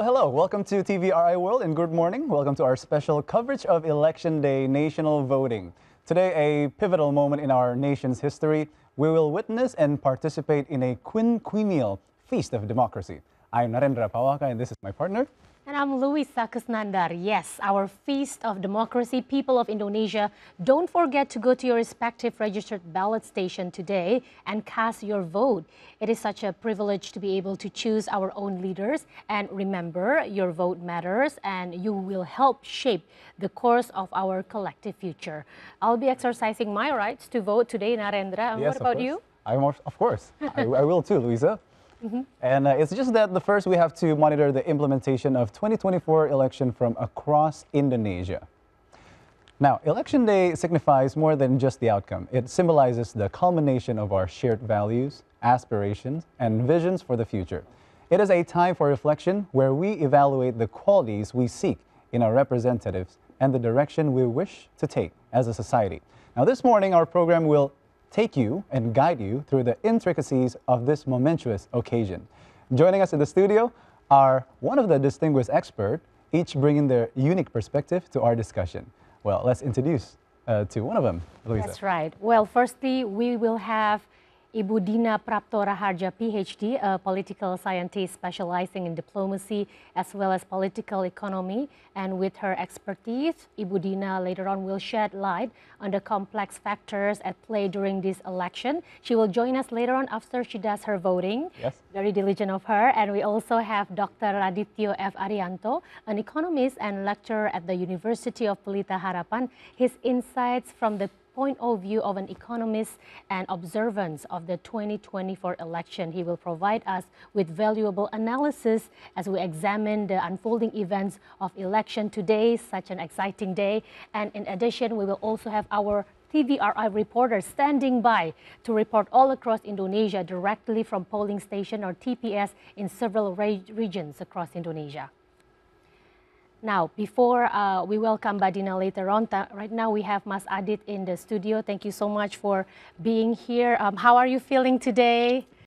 hello. Welcome to TVRI World and good morning. Welcome to our special coverage of Election Day national voting. Today, a pivotal moment in our nation's history. We will witness and participate in a quinquennial feast of democracy. I'm Narendra Pawaka and this is my partner. And I'm Luisa Kusnandar. Yes, our Feast of Democracy, people of Indonesia, don't forget to go to your respective registered ballot station today and cast your vote. It is such a privilege to be able to choose our own leaders. And remember, your vote matters and you will help shape the course of our collective future. I'll be exercising my rights to vote today, Narendra. Yes, what about of you? I'm, of course. I, I will too, Luisa. Mm -hmm. And uh, it's just that the first we have to monitor the implementation of 2024 election from across Indonesia. Now, Election Day signifies more than just the outcome. It symbolizes the culmination of our shared values, aspirations, and visions for the future. It is a time for reflection where we evaluate the qualities we seek in our representatives and the direction we wish to take as a society. Now, this morning, our program will take you and guide you through the intricacies of this momentous occasion. Joining us in the studio are one of the distinguished experts, each bringing their unique perspective to our discussion. Well, let's introduce uh, to one of them, Luisa. That's right. Well, firstly, we will have Ibu Dinna Prapto Raharja, PhD, a political scientist specializing in diplomacy as well as political economy. And with her expertise, Ibu Dinna later on will shed light on the complex factors at play during this election. She will join us later on after she does her voting. Yes. Very diligent of her. And we also have Dr. Radityo F. Arianto, an economist and lecturer at the University of Pelita Harapan. His insights from the point of view of an economist and observance of the 2024 election. He will provide us with valuable analysis as we examine the unfolding events of election today, such an exciting day. And in addition, we will also have our TVRI reporters standing by to report all across Indonesia directly from polling station or TPS in several re regions across Indonesia. Now, before uh, we welcome Bu Dinna later on, right now we have Mas Adit in the studio. Thank you so much for being here. Um, how are you feeling today?